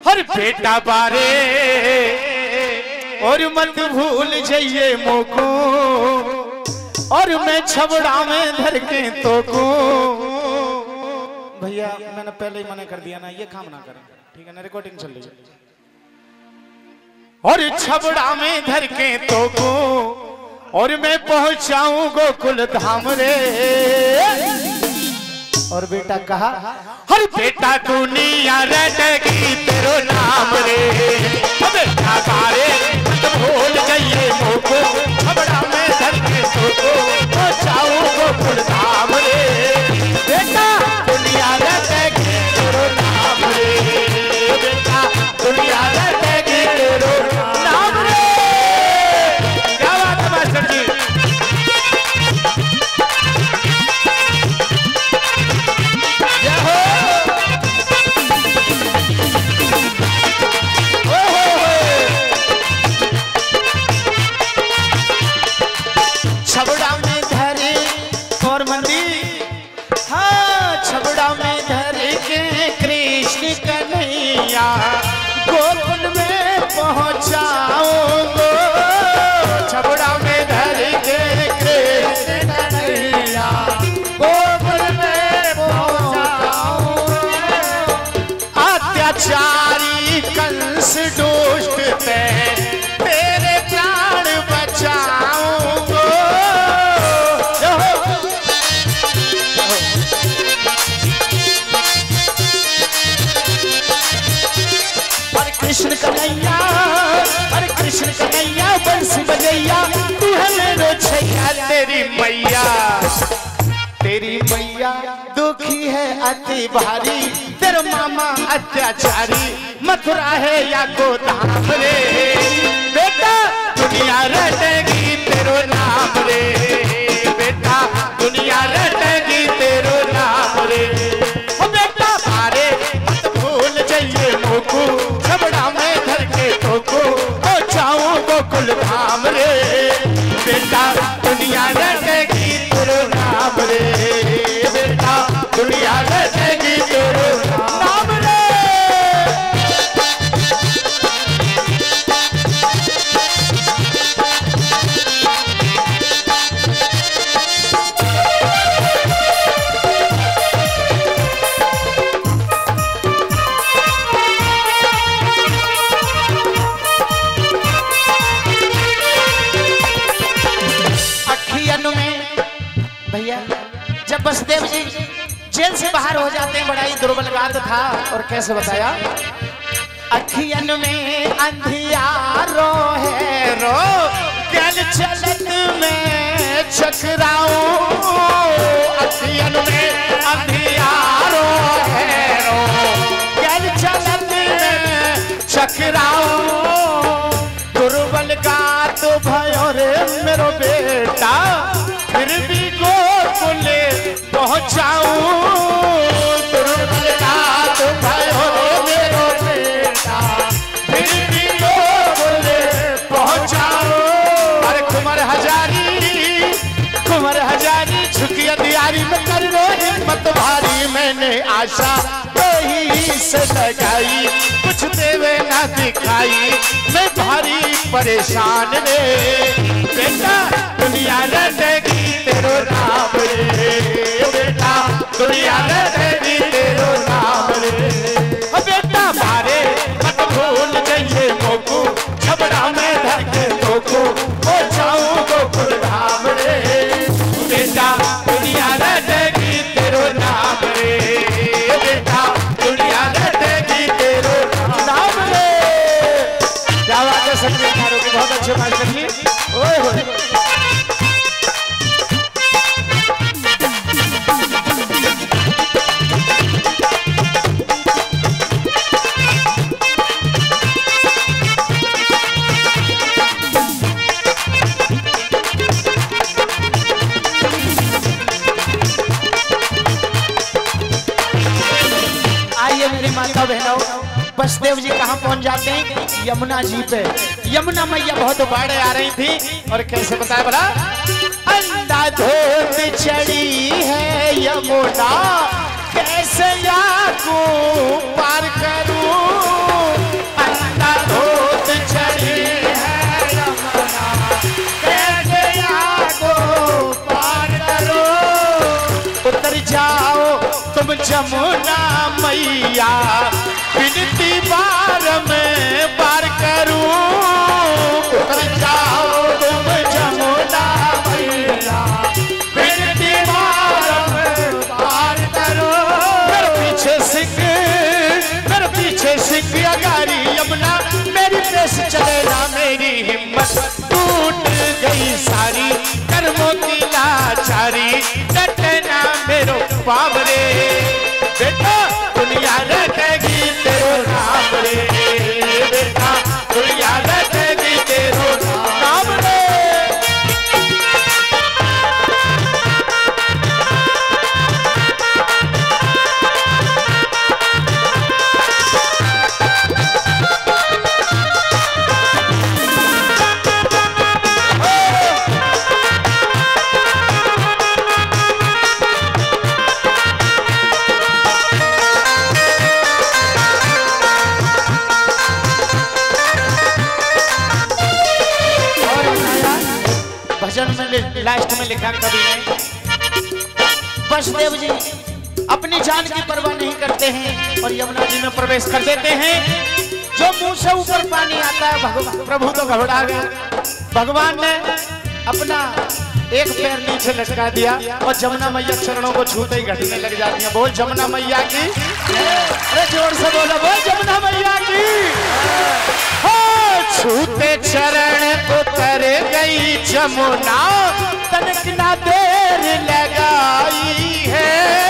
हर बेटा बारे और मत भूल जाइए मोको। और मैं छबड़ा में धर के तो को भैया, मैंने पहले ही मना कर दिया ना, ये काम ना करें। ठीक है ना रिकॉर्डिंग चल रही है। और छबड़ा में धर के तो को और मैं पहुंचाऊं गोकुल धाम रे। और बेटा कहा हर बेटा दुनिया रटगी तेरो नाम दुष्ट ते तेरे प्राण बचाऊंगो। हरे कृष्ण कन्हैया, हरे कृष्ण कन्हैया, बंसी बजैया, तू है तेरी भारी तेरा मामा अत्याचारी मथुरा है या गोदाम? बसदेव जी, जेल से बाहर हो जाते हैं, बड़ा ही दुर्बल दुर्बलगात था। और कैसे बताया? अखियन में अंधियारो है रो गल चलत में चकराओ अखियन में अंधियारो है रो गल चलत में चकराओ दुर्बल गात भयो रे मेरो बेटा मैंने आशा तो ही से लगाई। कुछ देवे ना दिखाई, मैं भारी परेशान रे। बेटा, दुनिया रटेगी तेरो नाम रे। बेटा, दुनिया रटेगी तेरो नाम रे। बेटा, मारे मत भूल जाइए, मोको। छबड़ा में धर के जाऊँ बहुत अच्छे मास्टर जी ओए होए। आइए मेरी माता बहनों बसदेव जी कहाँ पहुँच जाते हैं? यमुना जी पे। यमुना मैया बहुत बाढ़ आ रही थी और कैसे बताया बोला? अंधाधुंध चढ़ी है यमुना, कैसे पार चढ़ी है यमुना, कैसे को पार करूँ? जाओ तुम जमुना मैया बिनती बार में बार सारी कर्मों की लाचारी डटना मेरो बाबरे भजन में लास्ट में लिखा कवि ने वसुदेव जी अपनी जान की परवाह नहीं करते हैं और यमुना जी में प्रवेश कर देते हैं। जो मुँह से ऊपर पानी आता है, भगवान, प्रभु तो घबरा गया। भगवान ने अपना एक पैर नीचे लटका दिया और जमुना मैया चरणों को छूते ही घटने लग जाती है। बोल जमुना मैया की। ज़ोर से बोलो बोल जमुना मैया की। हो, छूते चरण उतर गई जमुना तनक ना देर लगाई है।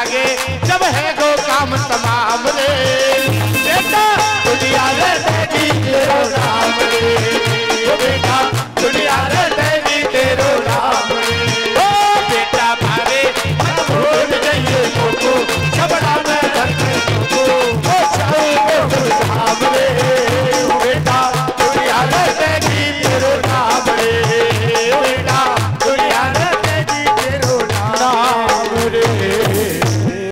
आगे